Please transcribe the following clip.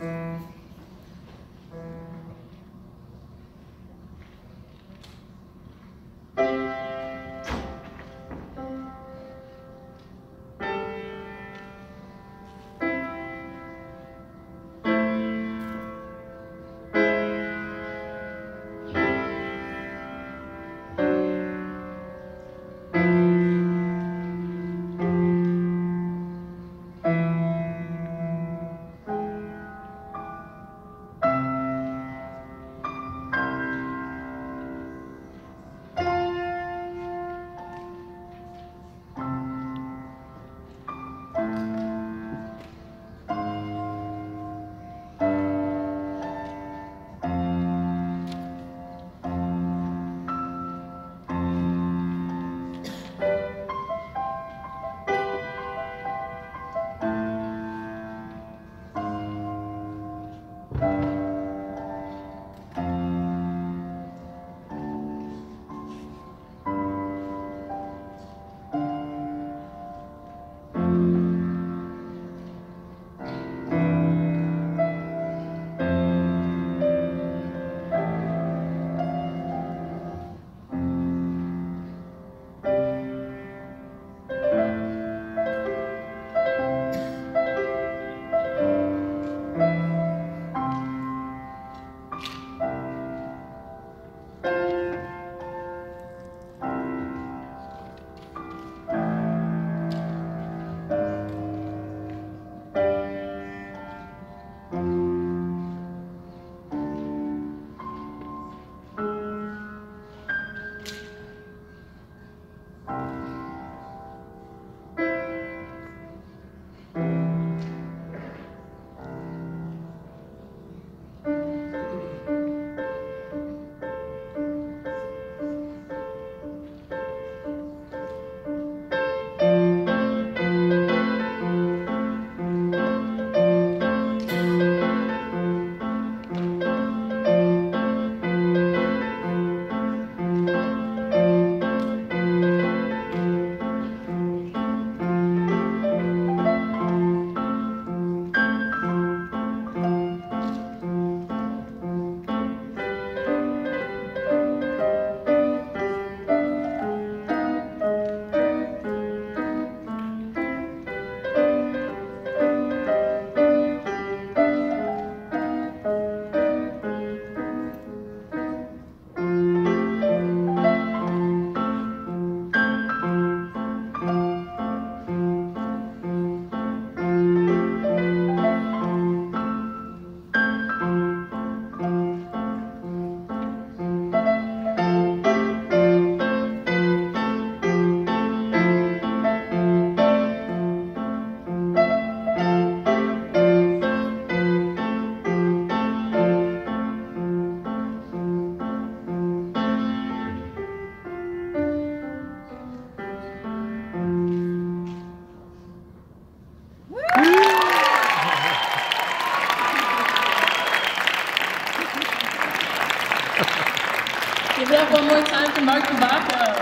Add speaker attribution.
Speaker 1: え。Give it up one more time for Mark Tabaka.